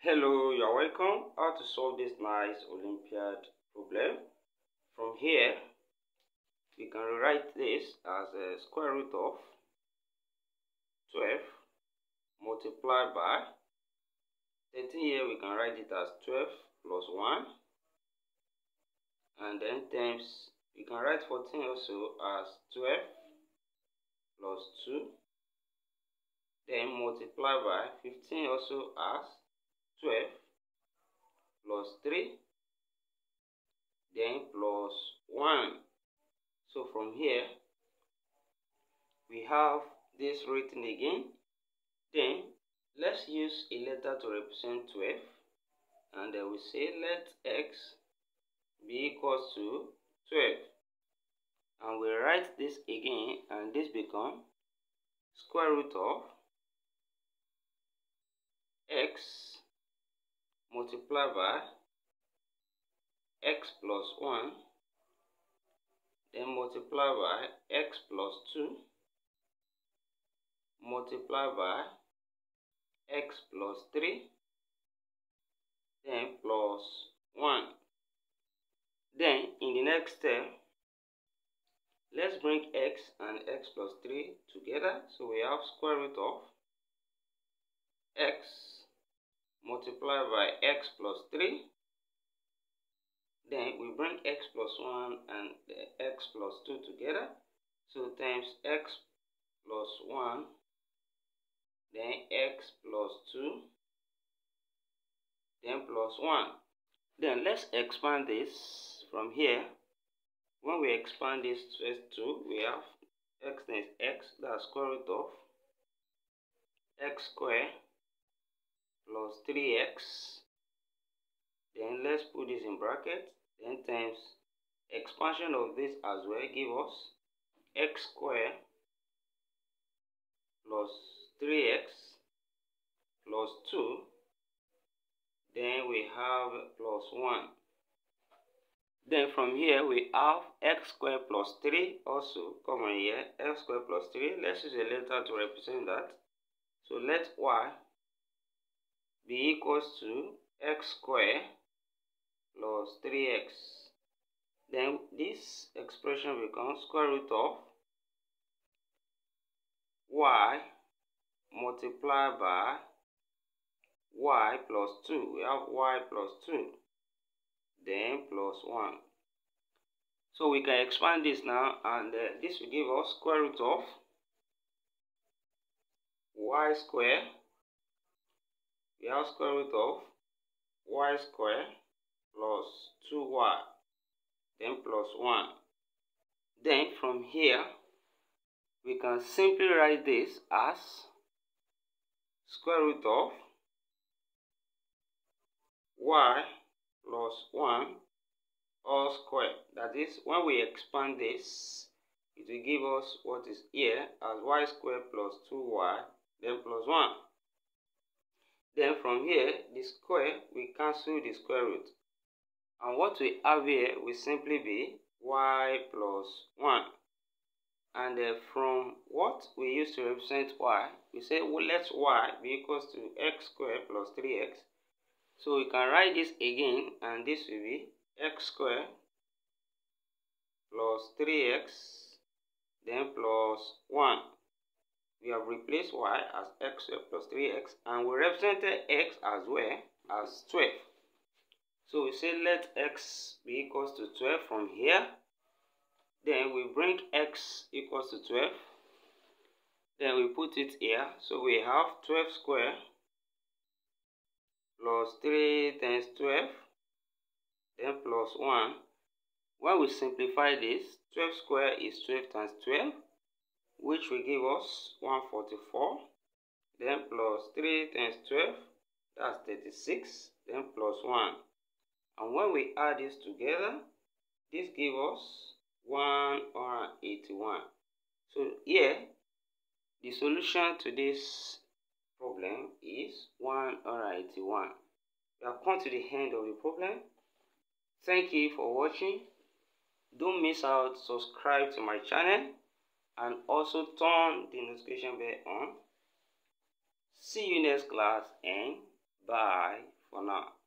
Hello, you are welcome. How to solve this nice Olympiad problem. From here, we can rewrite this as a square root of 12 multiplied by 13 here we can write it as 12 plus 1 and then times we can write 14 also as 12 plus 2 then multiply by 15 also as 12 plus 3 then plus 1 so from here we have this written again. Then let's use a letter to represent 12 and then we say let x be equals to 12 and we write this again and this become square root of x multiplied by x plus 1 then multiply by x plus 2 multiply by x plus 3 then plus 1 then in the next step let's bring x and x plus 3 together. So we have square root of x multiply by x plus 3 then we bring x plus 1 and x plus 2 together. So times x plus 1 then x plus 2 then plus 1 then let's expand this from here. When we expand this first 2 we have x times x that's square root of x square plus 3x then let's put this in bracket then times expansion of this as well give us x square plus 3x plus 2 then we have plus 1 then from here we have x square plus 3 also. Come on here x square plus 3 let's use a letter to represent that. So let y be equals to x square plus 3x. Then this expression becomes square root of y multiplied by y plus 2. We have y plus 2. Then plus 1. So we can expand this now and uh, this will give us square root of y square we have square root of y square plus 2y then plus 1 then from here we can simply write this as square root of y plus 1 all square. That is when we expand this it will give us what is here as y square plus 2y then plus 1 then from here, the square, we cancel the square root. And what we have here will simply be y plus 1. And uh, from what we use to represent y, we say well, let y be equals to x squared plus 3x. So we can write this again, and this will be x squared plus 3x, then plus 1 we have replaced y as x plus 3x and we represented x as well as 12. So we say let x be equals to 12 from here. Then we bring x equals to 12. Then we put it here. So we have 12 square plus 3 times 12 then plus 1. When we simplify this, 12 square is 12 times 12 which will give us 144 then plus 3 times 12 that's 36 then plus 1 and when we add this together this gives us 181 so here the solution to this problem is 181 we have come to the end of the problem. Thank you for watching. Don't miss out. Subscribe to my channel and also turn the notification bell on. See you next class and bye for now.